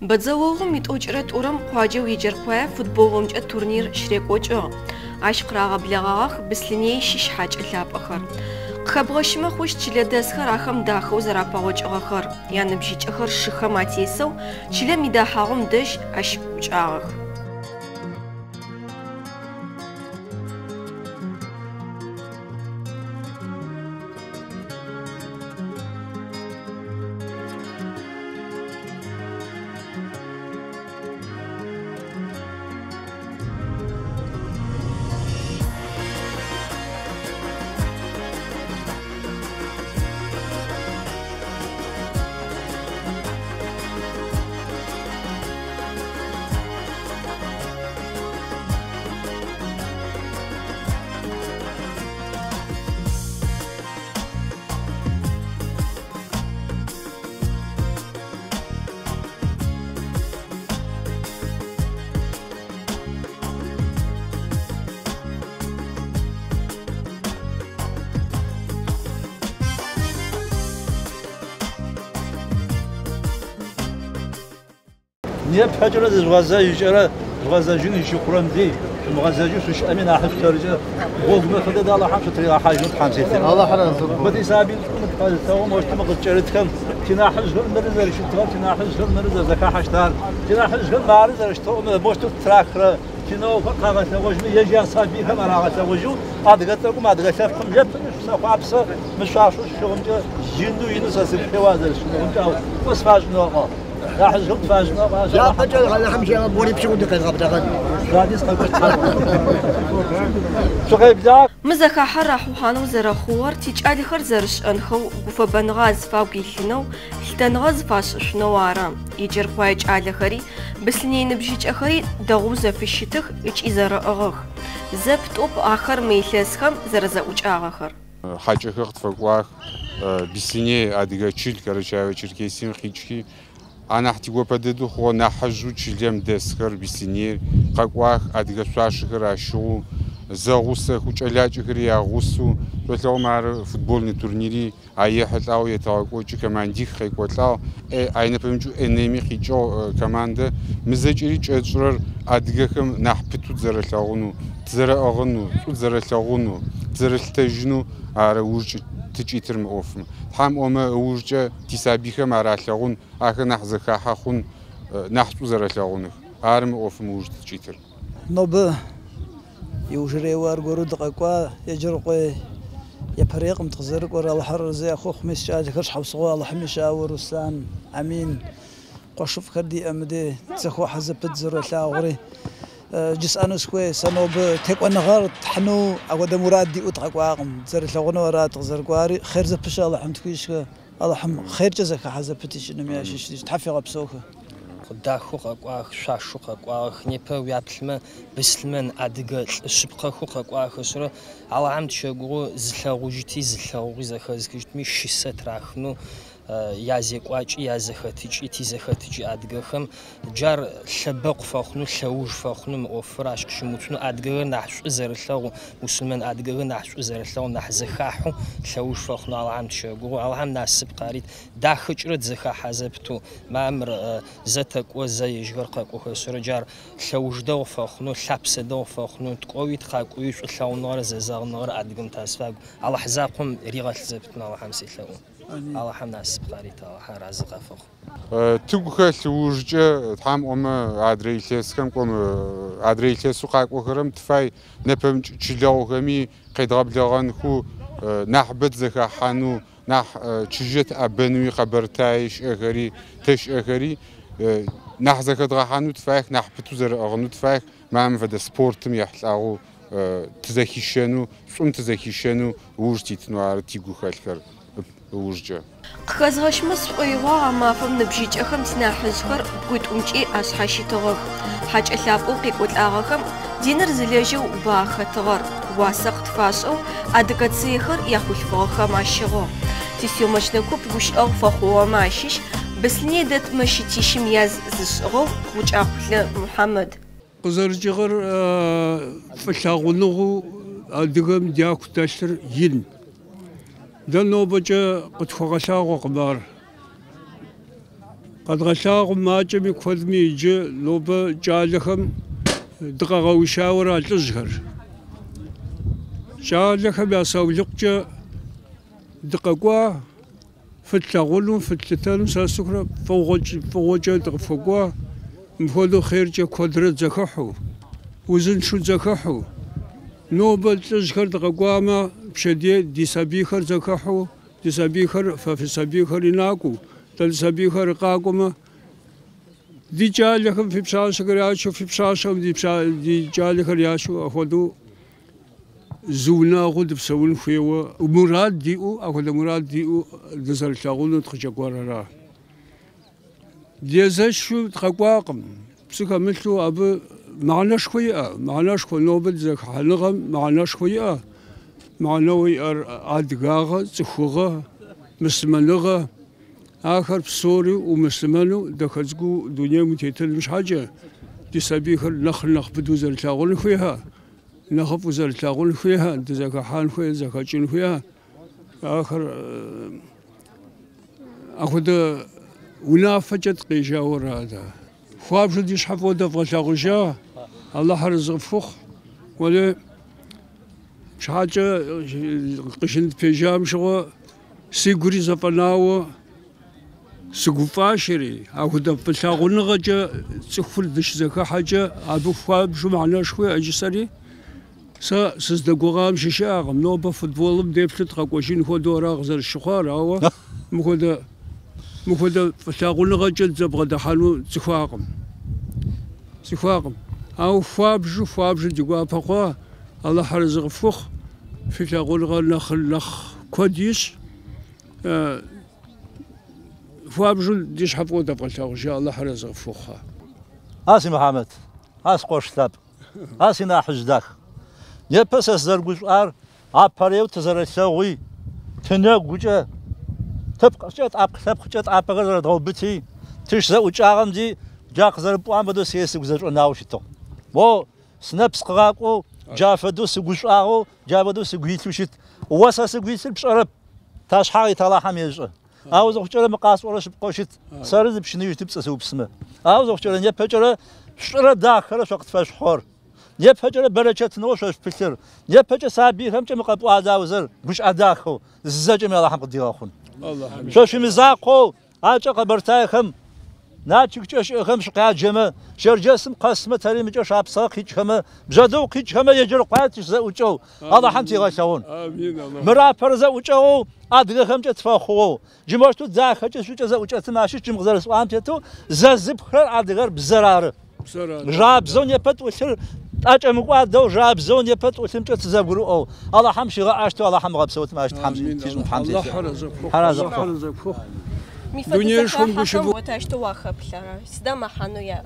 Бадзавоғым ит очыра турам қуаджев футбол футболымча турнир шрек очо. Ашқырағы білеғағақ бісліне шишхач ілапықыр. Қабғашыма хуш чиледэсхэр ахэм дахэу зэрапэгъокӏыгъэхэр. Яныбжьыкӏэхэр шыхэм атесэу чилэм идахьагъум дэжь ащыкӏукӏагъэх. نيا بحاجة زغازا يجرا زغازا جن يجي قران دي مغازا جو سوش امين احد ترجع غوغ ما خدد الله حاجة تري حاجة بحامسي الله حلال بدي سابين قال تو ما اشتم قد جرت كم تنا حج غير مرزا شفت تنا حج غير مرزا زكا حشتار تنا حج غير مارزا شتو بوش تراكر تنا فقا غتوجه يجي صابي راه غتوجه قد قلت لكم قد قلت لكم جبت مش سوف مش عارف شو شو جندو ينسى الحوازر شنو انت وصفاج نوقع لا راح زوق باش لا فجأة أنا حمشي بوري بشغل دقيقة بدقن غادي. شو غيبدا مزخا حرا حوحانو زرا خوار. تيج آلي خر زرش أنخو قوفا بنغاز فاوكي لنو لتنغاز فاش شنو عرام يجر قوايج آلي خري بسلني نبجيج أخري دغوزة في الشتخ إج إزارة أغخ زبت أوب آخر ميلاسخم زرزا أوج آغخر حاجة خخت فقواخ بسلني أدقا چيل كرا چاوة چركيسين خيجكي хъугъэ нахьыжъу чылэм дэсхэр Бислъыней къэкӏуах адыгэ шъуашэхэр ащыгъу зэгъусэху кӏэлакӏэхэри ягъусу шъолъэгъум ары футбольный турнири аехьылӏау етэгъэкӏокӏы командих къекӏолӏагъ э айнэпэмыкӏу энэми къикӏыгъ командэ мызэкӏэри кӏэчӏырэр адыгэхэм нахь пыту зэрэлъэгъунэу тызэрэӏыгъынэу цӏу зэрэлъэгъунэу тызэрэлъытэжьынэу ары уркӏэ тыкӏитыр мы ӏофым тхьам ӏомэ ыужкӏэ тисабихэм аралъэгъун ахэр нахь зэхахьэ хъун нахь цӏу зэрэлъэгъуных ары мы ӏофым ыуж тыкӏитыр نوبه يوجري وارغورو دقوا يجرقوا يفريق متخزرق ورا الحر زي اخو خميس شاد كرش حوصوا الله حميشا ورسان امين قشف خدي امدي تسخو حزب تزر لاغري جس انا سكوي سنوب تيكو نغار تحنو او د مراد دي اتقواقم زر لغنو ورا تغزر قواري خير زب الله حمد كيش الله حم خير جزاك حزب تيش نمياش تحفي غبسوكه даху къэкӏуах шъуашу къэкӏуагъэх непэ уяплъымэ быслъымэн адыгэ лӏышъыпкъэху къэкӏуахэшъурэ алахьэм тщэгугъу зылъэгъужьти зылъэгъугъи зэхэзгыжьтми щысэ трахну язекӏуакӏи язэхэтыкӏи тизэхэтыкӏи адыгэхэм джар лъэбэкъу фэхъуну лъэуж фэхъуну мы ӏофыр ащ къыщымытыну адыгэрэ нахь шӏу зэрылъэгъу мусульман адыгэрэ нахь шӏу зэрылъэгъу нахь зэхахьу лъэуж фэхъуну алахьэм тщэгугъу алахьэм насып къарит дахыкӏрэ зэхахьэзэпту мамыр зэтэкӏо зэ ежьхэр къэкӏохэшъурэ джар лъэуждэгъу фэхъуну лъапсэдэгъу фэхъуну ткӏоуи тхъакӏоуи шӏу лъэгъуныгъэр зэзэгъыныгъэр адыгэм тасфагу алахь закъом ригъэлъ зэптын الله حمد سبقاري تا وحن رزق فوق تقول وجه تحم أم عدريلس كم كم عدريلس وقاك وخرم تفاي نبم تشلاو خمي قيد قبل غن خو نحبت زكا حنو نح تشجت أبنوي خبرتايش أخري تش أخري نح زكا دغحانو تفايك نحبتو زر أغنو تفايك ما عم فدا سبورتم يحلاغو تزكيشانو صوم تزكيشانو وجتي تنوار تيقو خالكر ыужкӏэ Къыхэзгъэщмэ сшӏоигъуагъ а мафэм ныбжьыкӏэхэм тинахьыжъхэр бгъуитӏумкӏи ашъхьащитыгъэх. Хьакӏэ лъапӏэу къекӏолӏагъэхэм динэр зылэжьэу бахэтыгъэр. Уасэ къытфашӏэу адыгэ цыехэр яхъулъфыгъэхэм ащыгъо. Тисиомэчнэ куп гущыӏэгъу фэхъугъэмэ ащыщ Быслъыней дэт мэщитищым яз зышӏыгъэу Гукӏакъулъэ Мухьэмэд. къызэрыкӏыгъэр фылъагъуныгъу адыгэм дяху дэлъыр ин. دل نوبجة قد خغشاغ قبار قد غشاغ ماجمي كوذمي جي لوبا جالخم دقاغا وشاورا لزهر جالخم يا سولقجة دقاقوا فتلغلو فتلتان ساسكرا فوغج فوغجة دقفقوا مفولو خيرجة كودرة زكحو وزن شو زكحو نوبل تزهر دقاقوا ما شدي دي سبيخر زكحو دي سبيخر ففي سبيخر ناكو تل سبيخر قاكم دي جالخم في بشاش غرياشو في بشاش دي بشا دي جالخر رياشو اخدو زونا غد بسون خيو مراد ديو اخد مراد ديو دزر شغل تخجقور را ديزش شو تخقواقم بسكا مثلو أبو معناش خويا معناش خو نوبل زك حلغم معناش خويا معنوي ار ادغاغ تخوغ مسمنغة آخر بصوري ومسمنو دخلتقو دنيا متيتل مش حاجة. دي سبيخر نخ نخ بدو زلتاغل فيها نخف زلتاغل فيها دزاكا حان خويا زكا جين خويا آخر آه، أخذ ونافجت قيجا ورادا خواب شدي شحفو دفغ الله رزق فخ ولا شحاجة قشن فيجام شغو سيغوري زفناو سقفاشري أو دفلتاغون غجا تخفل دش زكا حاجة أبو فاب شو معنا شوي أجسري سا سزدقوغام ششاغم نوبة فوتبولم ديفلت غاكوشين هو دورا غزر الشخار أو مخودا مخودا فلتاغون غجا تزبغا دحانو تخواغم تخواغم أو فاب شو دقوا فقوا الله حرز في تقول غل غلخ نخ كوديش آه فابجل ديش حفو دبقل إن الله حرز غفوخها هاسي محمد هاس قوش تاب هاسي ناحج داك. يبس أزرقوش آر أباريو تزرسوي قوش تبقى شات أبقى تبقى شات أبقى غير زا تشزا وجاغم دي جاق زربو أمدو سيسي قزرد وناوشي تو بو سنبس قراقو جاف دوس جوش آهو جافدو سغوشاغو جافدو سغويتوشيت واسا سغويتل بشرب تاش حاغي تلاحم يجو اوز خچره مقاس ورش بقوشت سرز بشني يوتيوب سسو بسمه. اوز خچره نيا پچره شره داخل شقت فش حار نيا پچره برچت نو شش پچر نيا پچ سابي هم چم قبو ازاوزر گوش اداخو زجم الله حق ديغخون الله شش مزاقو اچ قبرتاي خم. ناچکچش اخم شقات جمع شر جسم قسمة تري مجا شاب ساق هيك هم بجدو هيك هم يجر قاتش ز وچو هذا حمتي غشون مرا فرز وچو ادغ هم تفخو جماشتو خچه شو ز وچ تماشي جم غزر سوام تتو زب خر ادغر بزرار جاب زون پت وشر اچم قوا دو جاب زون چه وتم تزبرو او الله حمشي غاشتو الله حم غبسوت ماشت حمزي تيجم حمزي الله حرزك მიჰვადი ზახახა ვახაფლა სდა მაჰანოია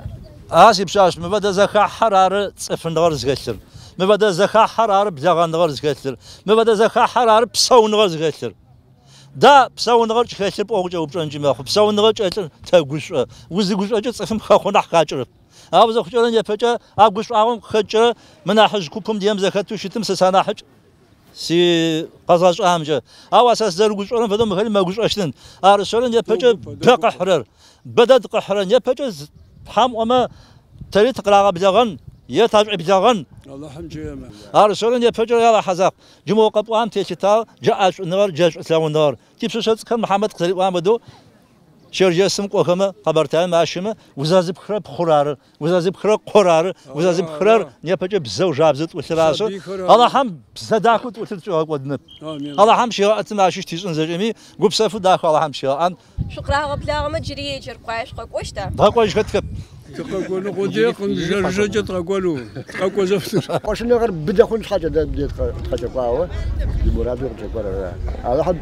ასი ბშაშ მიბადა ზახახარ არ წფნდღარ ზგეთლერ მიბადა ზახახარ არ ბძაღანდღარ ზგეთლერ მიბადა ზახახარ არ ფსაუნღარ ზგეთლერ და ფსაუნღარ ჩხეთლერ პოგჭა უპჭანჯი მახო ფსაუნღარ ჭეთლერ თაგუშა უზი გუშაჭა წფმ ხახონა ხაჭრებ აბზა ხჭორენ ეფეჭა აგუშ აღომ ხჭრა მნახშ კუფუმ დიემ ზახათუ შიტიმ სსანახჭ سي قزاج امجا أو أساس زر آن فدم خیلی خل ما غوشاشتن ارسولن يپچ بقحرر بدد یه پچه هم اما تریت تقراغ بزغن یه تاج بزغن الله یه پچه یه لحظه جمع قبلا هم تيشتا جاش نور جاش سلام نور تيبسوشت كان محمد قريب امدو شرجسم قوخما قبرتها ماشما وزاز بخرا بخرار وزاز بخرا قرار وزاز آه. بخرار نيابجا بزاو جابزت وثلاثه الله حم بزداخت وثلاثه قدنا الله هم حم شيء اتماشي تيزن زجمي قبسف داخل الله هم شيء ان شقرا غبلا ما جري يجر قاش قوش تا قاش كتكب تقولوا قديق جرجة تقولوا تقولوا زفت واش أنا غير بدا كل حاجة بديت تخرج قهوه المرابي غير هذا حد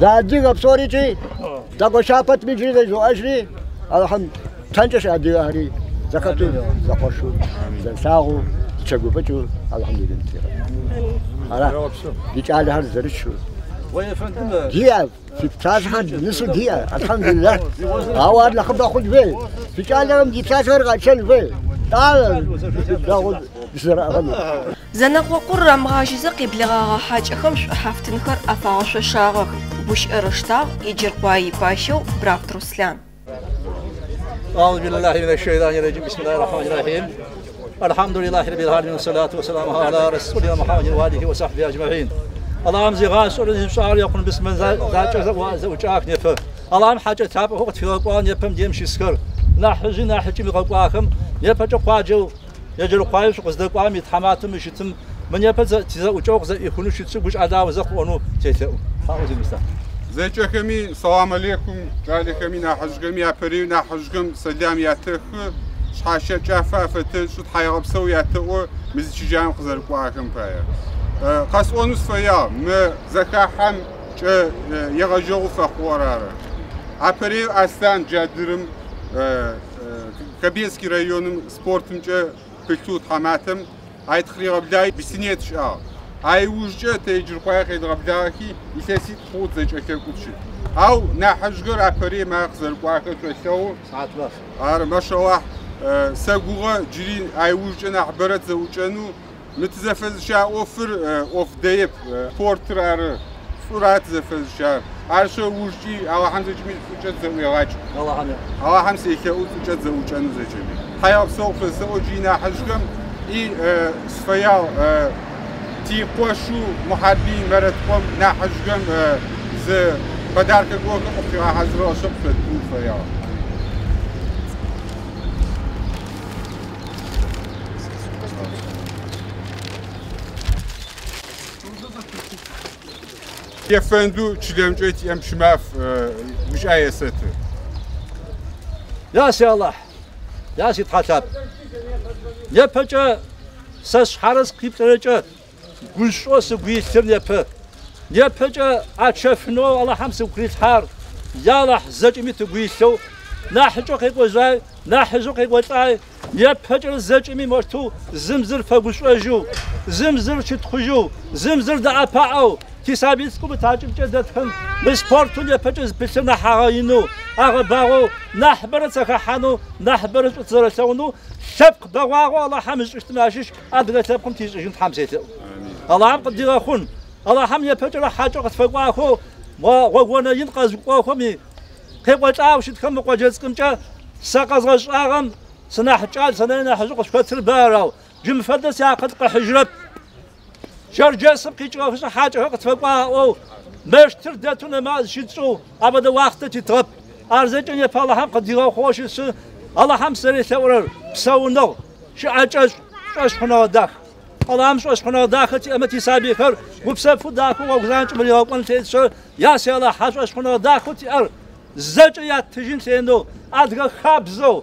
زادي غبصوريتي تاكو شافت بيجري جو أجري حد تنجش عدي هري زكاتو زقشو زنساغو. تشغو بچو الحمد لله هلا ديك على هذا زرشو ديا في بتاز حد نص ديا الحمد لله هاوار لخبا خد في في كلام دي بتاز ورقة شل في تعال ناخذ بسرعة غلط Зэнэкъокъур рамгъажьызэ къиблэгъагъэ хьакӏэхэм шӏухьафтынхэр ӏэфагъэшъошагъэх. Гущыӏэ Рыштагъ, Иджыркъуай ипащэу Бравт Руслъан. أعوذ بالله من الشيطان الرجيم بسم الله الرحمن الرحيم الحمد لله رب العالمين والصلاة والسلام على رسولنا محمد وآله وصحبه أجمعين اللهم زي غاس ورد شعر يقول بسم ذاك زوجاك نفه اللهم حاجة تابع وقت في القرآن يفهم ديم شسكر نحجي نحجي مقاقاكم يفجر قاجو يجر قايش قصد قام يتحماتم يشتم من يفز تزا وجوق яджэр къуаеу къыздэкӏуам и тхьэматэм ищытым мын япэ тизэӏукӏэу къызэӏихыну щытщи гушӏэдауэ зэхъуӏэну телъэӏу. Хьэӏу зимыста. Зэкӏэхэми салам алейкум, кӏалэхэми нахьыжъхэми апэреуи нахьыжъхэм сэлам ятэхы. Шъхьащэ кӏафэ афэтэ шӏут хьайгъэпсэу ятэӏо мызычыжьаем къызэрыкӏуахэм пае. къэсӏону сфэя мы зэхахьэм кӏэ егъэжьэгъу фэхъугъэр ары. Апэреу Астан джадырым Кабельский районым спортымкӏэ تخريغ بلاي بسنية شعار أي وجه تيجر قايق يدغ بلاكي يساسي تخوت زيج أكل كوتشي أو نحجر أبري ما يخزر قايق تشو ساعات بس آره ما شاء الله سجوغا جري أي وجه نحبرت زوجانو متزفز شا أوفر أوف ديب بورتر آره سرعة زفز شا عرشو وجي أو حمزة جميل فوجت زوجي غاج الله حمد أو حمزة يكأوت فوجت زوجانو زوجي حيا بسوق زوجينا حجكم. إي سفيا تي قوشو محبي مرتكم. نحجكم ز بدارك قوة أخي حزر أشق في الفيا يفندو تشلمجت يم شماف مش أي ست يا سي الله يا سي تحتاب يبقى سس حرس كيف ترجع قلشو سقويتر يبقى يبقى أتشفنو الله حمس وكريت حار يا لح زجمي تقويتو نحجو قيقو زاي نحجو قيقو تاي يبقى زجمي مرتو زمزر فقوشو جو زمزر شتخجو زمزر دا أباعو تسابيسكو بتاجم جدتهم بسبورتو يبقى بسنا حغاينو أغباغو نحبر تخحانو نحبر تزرتونو شبق بواغو الله حمش اشتماشش أدغى تبقم تيجيشن حمسيتو الله عم قد يغاخون الله حم يبقى حاجة قد فقواخو وغوانا ينقذ قواخومي كيف وجاو شد كم قوجزكم جا ساقز غشاغم سناح جال سنين حزق شكتر باراو جم فدس يا قد قحجرب شر جسم كي جوا فش حاجة قد فقوا أو مشتر دتون ما شتسو أبدا وقت تترب أرزقني يا الله هم قد يغاو خوش س الله هم سري ثورر بسونو شو عجز شو حنا داخ. الله هم شو حنا داخل تي أمتي سابي خر وبسفو داخل وغزانش ملي وقن تيسر يا سي الله حاج حنا داخل تي أر. زبخي دغو تجين سينو أقدر أمازرا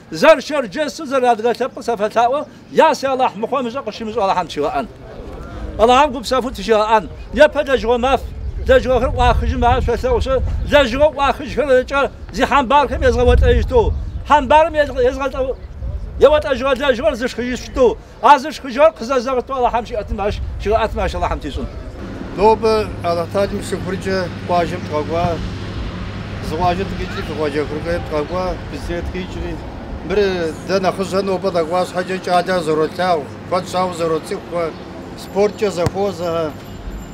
زر شر جس زر ادغا تبق سفتاو يا سي الله مخوم زق شمز الله حمد شواء الله هم بسف تشاء يا بدا جو ماف دجو خر واخج ما شو دجو واخج خر زي حنبار كم يزغوت ايشتو حنبار يزغوت يوات أجوال دا أجوال زش خجي شتو أزش خجال قزا زغتو الله حمشي أتماش شو أتماش الله حمتيسون دوب على تاج مسكرجة واجب تقوى زواجت كيجي تقوى خرجة تقوى بزيت كيجي بر دنا خزن نوبة تقوى حاجة جادا زروتاو قد ساو زروتي خو سبورت جزا خوزا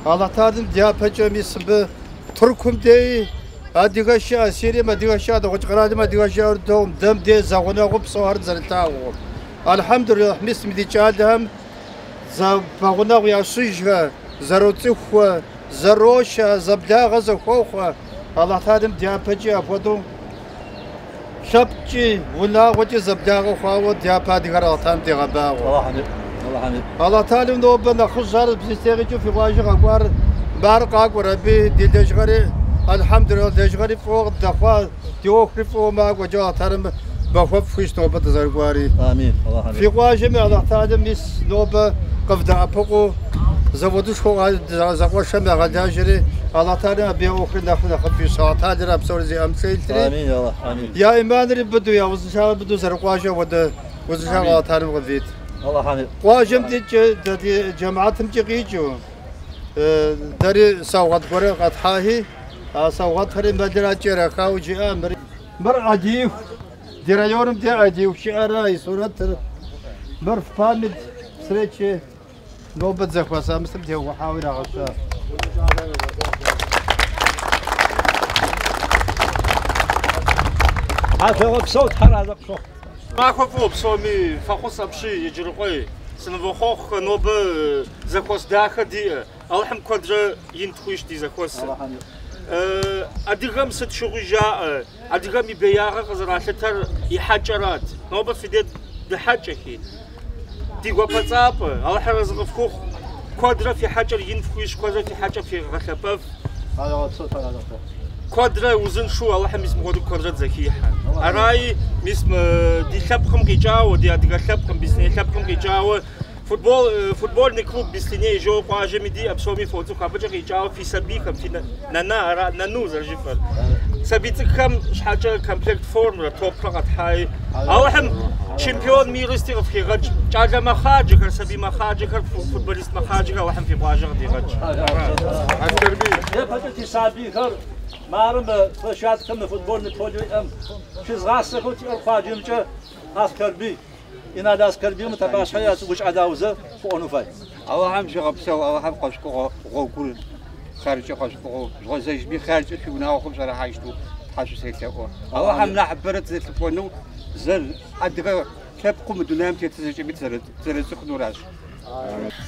على تاج ديا بجا ميسب تركم دي أديغاشا سيري ما ديغاشا ده وجقراد ما ديغاشا دوم دم دي زغنا غب صور زرتاو الحمد لله مس مدي جادهم زبغنا ويا سيجها زروتخ زروشا زبدا غزخوخ الله شبجي ولا وجه زبدا غخوا ديا بادي غراتان دي غباو الله حمد الله حمد الله تعالى نوبنا خزار بزيستيغي في واجه غوار بارقاق وربي دي دجغري الحمد لله دجغري فوق دخوا ديوخري فوق ما وجه ترم بخوف فيش نوبة زرقواري آمين الله حمد في واجه الله تعالى مس نوبة قفدا أبقو زودوش خو زقوش ما غداجري الله تعالى بيوخري ناخذ ناخذ في ساعات هذا بصور زي أمثيل آمين يا الله آمين يا إيمان ري بدو يا وزشا بدو زرقواجه ود وزشا الله تعالى غذيت الله خاني قواجم دي جماعتهم جيجو داري سوغت قرى قد حاهي سوغت هري مدرا جرا خاوجي أمر مر عجيف ديرا يورم دي عجيف شعراي صورت مر فامد سريتشي نوبت زكوا سامسم تي هو حاول هو بصوت حر هذا بصوت. ما خوفو بصومي فخوص بشي يجري قوي سنفوخوخ نوب زكوس داخل دي. الحم كودر ينتخوش دي زكوس أه، ادغام ست شغجاء ادغام بياغه غزرالتر يحجرات. نوبة في دي دي وباتساب راح رزقفكو كوادرا في حاجة ين فخويش كوادرا في حاجة في غخبف كوادرا وزن شو؟ راح ميسم غادو كوادرا زكي أراي ميسم آه، دي خبقم كيجاو دي ادغا خبقم بيسني خبقم كيجاو فوتبول فوتبول ني كلوب بيسليني جو قاجة مدي أبسومي فوتو خابجا كيجاو في سبيكم في نانا أرا نانو زرجفر سبيتكم شحاجة كومبلكت فورم توب قط هاي الله حم شامبيون ميرستي في غج. جاجا مخاجة كر سبي مخاجة كر فوتبوليست مخاجة الله حم في باجة دي غج. عسكر بي يا فتاتي سابي خر مارم فشات كم فوتبول نتفوجي أم. شز غاسة كنت الخواجي مجا عسكر بي إنا دا عسكر بي متباش حياة وش عداوزة فونو فاي الله هم شغب سو الله هم قشقو غوكول خارج قشقو غزاج بي خارج في وناو خمسة راح يشتو حاشو سيتاو الله هم نحبرت زي تلفونو زل أدغا كيبقوا مدنام تيتزجي بتزرد تزرد سخنو راش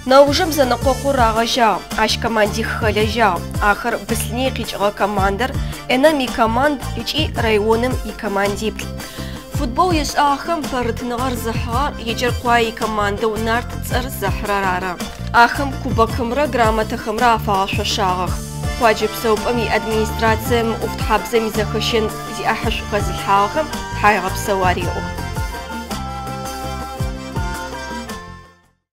Наужым зэныкъуэкъур рагъэжьагъ, ащ команди хэлэжьагъ. Ахэр Быслъней къикӏыгъэ командэр ӏэнэм икоманд ыкӏи районым икомандиплӏ. Футбол ишӏагъэхэм пэрытыныгъэр зыхьыгъэр Еджэркъуай икомандэу Нарт цӏэр зэхьырэр ары. Ахэм кубокымрэ грамотэхэмрэ афагъэшъошагъэх. Куаджэ псэупӏэм иадминистрацием ӏофтхьабзэм изэхэщэн зиӏахьышӏу къэзылъхьагъэхэм тхьайгъэпсэу ареӏох.